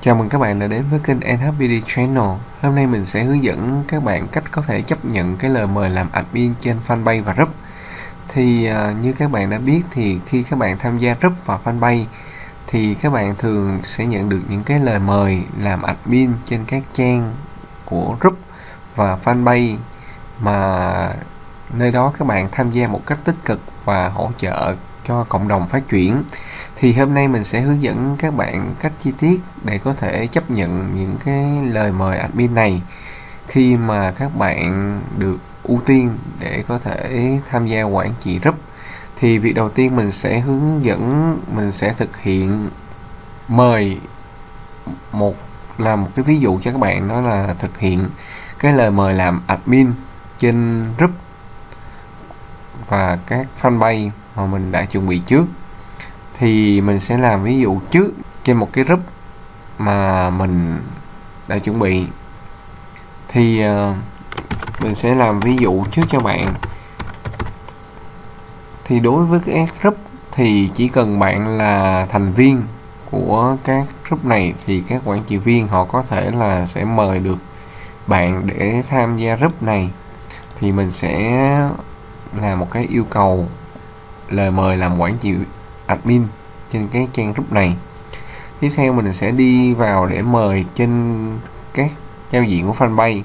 Chào mừng các bạn đã đến với kênh NHBD Channel. Hôm nay mình sẽ hướng dẫn các bạn cách có thể chấp nhận cái lời mời làm admin trên fanpage và group. Thì uh, như các bạn đã biết thì khi các bạn tham gia group và fanpage thì các bạn thường sẽ nhận được những cái lời mời làm admin trên các trang của group và fanpage mà nơi đó các bạn tham gia một cách tích cực và hỗ trợ cho cộng đồng phát triển thì hôm nay mình sẽ hướng dẫn các bạn cách chi tiết để có thể chấp nhận những cái lời mời admin này. Khi mà các bạn được ưu tiên để có thể tham gia quản trị group, thì việc đầu tiên mình sẽ hướng dẫn, mình sẽ thực hiện mời một là một cái ví dụ cho các bạn, đó là thực hiện cái lời mời làm admin trên group và các fanpage mà mình đã chuẩn bị trước thì mình sẽ làm ví dụ trước trên một cái group mà mình đã chuẩn bị. Thì uh, mình sẽ làm ví dụ trước cho bạn. Thì đối với cái group thì chỉ cần bạn là thành viên của các group này thì các quản trị viên họ có thể là sẽ mời được bạn để tham gia group này. Thì mình sẽ làm một cái yêu cầu lời mời làm quản trị admin trên cái trang group này. Tiếp theo mình sẽ đi vào để mời trên các giao diện của fanpage.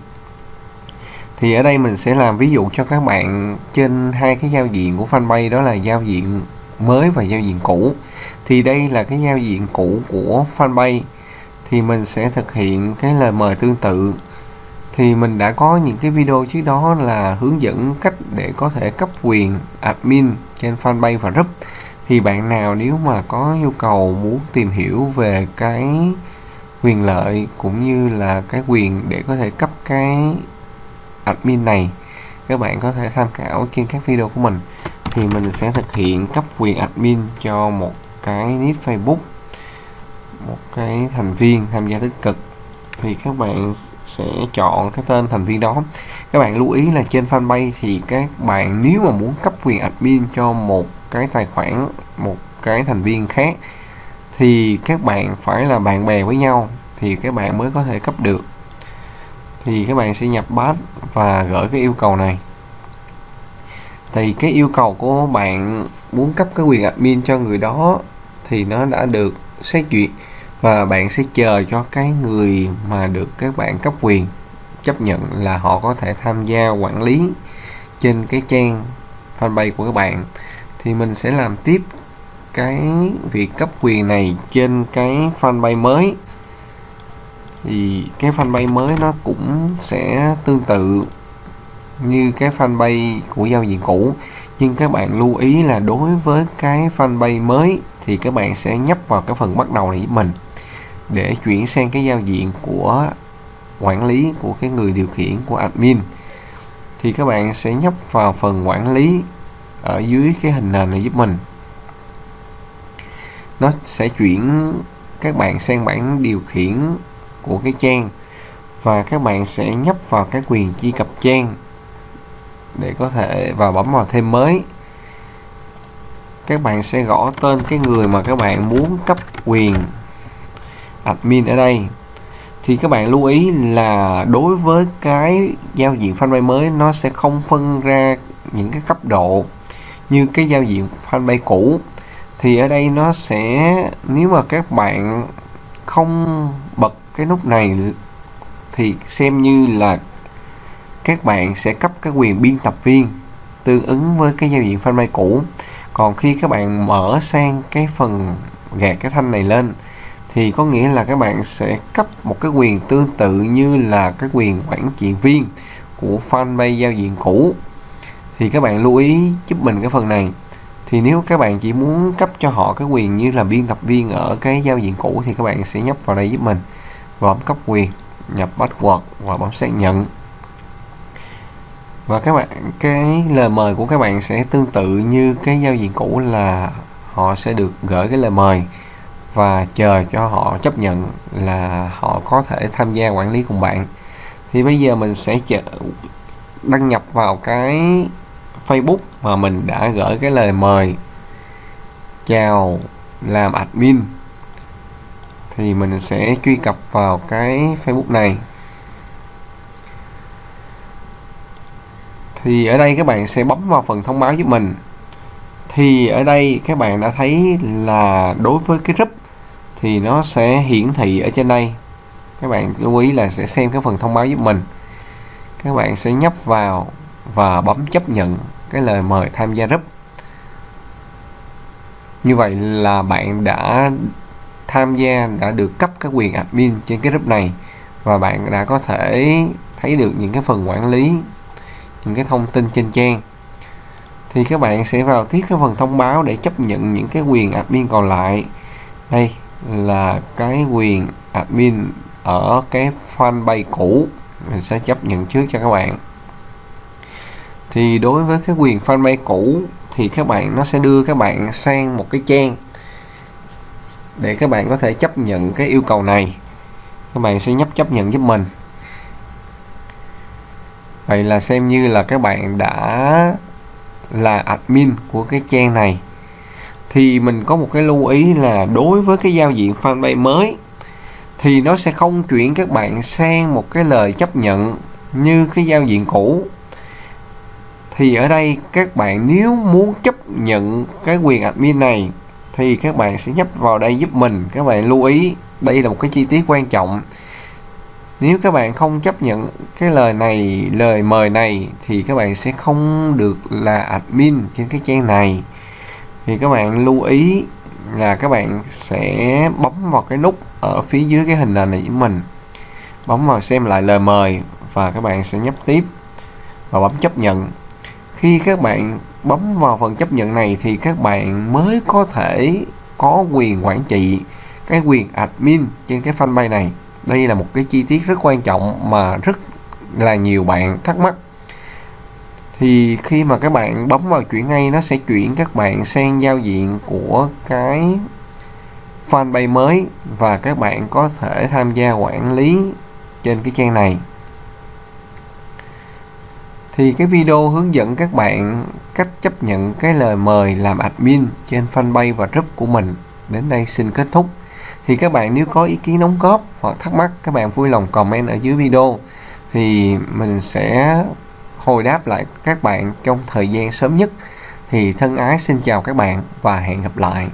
Thì ở đây mình sẽ làm ví dụ cho các bạn trên hai cái giao diện của fanpage, đó là giao diện mới và giao diện cũ. Thì đây là cái giao diện cũ của fanpage. Thì mình sẽ thực hiện cái lời mời tương tự. Thì mình đã có những cái video trước đó là hướng dẫn cách để có thể cấp quyền admin trên fanpage và group thì bạn nào nếu mà có nhu cầu muốn tìm hiểu về cái quyền lợi cũng như là cái quyền để có thể cấp cái admin này, các bạn có thể tham khảo trên các video của mình. Thì mình sẽ thực hiện cấp quyền admin cho một cái nick Facebook, một cái thành viên tham gia tích cực. Thì các bạn sẽ chọn cái tên thành viên đó. Các bạn lưu ý là trên fanpage thì các bạn nếu mà muốn cấp quyền admin cho một cái tài khoản, một cái thành viên khác, thì các bạn phải là bạn bè với nhau thì các bạn mới có thể cấp được. Thì các bạn sẽ nhập pass và gửi cái yêu cầu này. Thì cái yêu cầu của bạn muốn cấp cái quyền admin cho người đó thì nó đã được xét duyệt và bạn sẽ chờ cho cái người mà được các bạn cấp quyền chấp nhận là họ có thể tham gia quản lý trên cái trang fanpage của các bạn thì mình sẽ làm tiếp cái việc cấp quyền này trên cái fanpage mới. Thì cái fanpage mới nó cũng sẽ tương tự như cái fanpage của giao diện cũ. Nhưng các bạn lưu ý là đối với cái fanpage mới thì các bạn sẽ nhấp vào cái phần bắt đầu này giúp mình để chuyển sang cái giao diện của quản lý của cái người điều khiển của admin. Thì các bạn sẽ nhấp vào phần quản lý ở dưới cái hình nền này giúp mình. Nó sẽ chuyển các bạn sang bảng điều khiển của cái trang và các bạn sẽ nhấp vào cái quyền truy cập trang để có thể và bấm vào thêm mới. Các bạn sẽ gõ tên cái người mà các bạn muốn cấp quyền admin ở đây. Thì các bạn lưu ý là đối với cái giao diện fanpage mới, nó sẽ không phân ra những cái cấp độ như cái giao diện fanpage cũ, thì ở đây nó sẽ, nếu mà các bạn không bật cái nút này thì xem như là các bạn sẽ cấp cái quyền biên tập viên tương ứng với cái giao diện fanpage cũ. Còn khi các bạn mở sang cái phần gạt cái thanh này lên, thì có nghĩa là các bạn sẽ cấp một cái quyền tương tự như là cái quyền quản trị viên của fanpage giao diện cũ thì các bạn lưu ý giúp mình cái phần này. Thì nếu các bạn chỉ muốn cấp cho họ cái quyền như là biên tập viên ở cái giao diện cũ thì các bạn sẽ nhấp vào đây giúp mình. Và bấm cấp quyền, nhập password và bấm xác nhận. Và các bạn, cái lời mời của các bạn sẽ tương tự như cái giao diện cũ là họ sẽ được gửi cái lời mời. Và chờ cho họ chấp nhận là họ có thể tham gia quản lý cùng bạn. Thì bây giờ mình sẽ chờ đăng nhập vào cái Facebook mà mình đã gửi cái lời mời. Chào, làm admin. Thì mình sẽ truy cập vào cái Facebook này. Thì ở đây các bạn sẽ bấm vào phần thông báo giúp mình. Thì ở đây các bạn đã thấy là đối với cái group thì nó sẽ hiển thị ở trên đây. Các bạn lưu ý là sẽ xem cái phần thông báo giúp mình. Các bạn sẽ nhấp vào và bấm chấp nhận cái lời mời tham gia group. Như vậy là bạn đã tham gia, đã được cấp các quyền admin trên cái group này và bạn đã có thể thấy được những cái phần quản lý, những cái thông tin trên trang. Thì các bạn sẽ vào tiếp cái phần thông báo để chấp nhận những cái quyền admin còn lại. Đây là cái quyền admin ở cái fanpage cũ. Mình sẽ chấp nhận trước cho các bạn thì đối với cái quyền fanpage cũ, thì các bạn, nó sẽ đưa các bạn sang một cái trang để các bạn có thể chấp nhận cái yêu cầu này. Các bạn sẽ nhấp chấp nhận giúp mình. Vậy là xem như là các bạn đã là admin của cái trang này. Thì mình có một cái lưu ý là đối với cái giao diện fanpage mới, thì nó sẽ không chuyển các bạn sang một cái lời chấp nhận như cái giao diện cũ thì ở đây các bạn nếu muốn chấp nhận cái quyền admin này, thì các bạn sẽ nhấp vào đây giúp mình. Các bạn lưu ý, đây là một cái chi tiết quan trọng. Nếu các bạn không chấp nhận cái lời này, lời mời này, thì các bạn sẽ không được là admin trên cái trang này. Thì các bạn lưu ý là các bạn sẽ bấm vào cái nút ở phía dưới cái hình nền này của mình. Bấm vào xem lại lời mời và các bạn sẽ nhấp tiếp và bấm chấp nhận khi các bạn bấm vào phần chấp nhận này thì các bạn mới có thể có quyền quản trị cái quyền admin trên cái fanpage này. Đây là một cái chi tiết rất quan trọng mà rất là nhiều bạn thắc mắc. Thì khi mà các bạn bấm vào chuyển ngay, nó sẽ chuyển các bạn sang giao diện của cái fanpage mới và các bạn có thể tham gia quản lý trên cái trang này thì cái video hướng dẫn các bạn cách chấp nhận cái lời mời làm admin trên fanpage và group của mình. Đến đây xin kết thúc. Thì các bạn nếu có ý kiến đóng góp hoặc thắc mắc, các bạn vui lòng comment ở dưới video. Thì mình sẽ hồi đáp lại các bạn trong thời gian sớm nhất. Thì thân ái xin chào các bạn và hẹn gặp lại.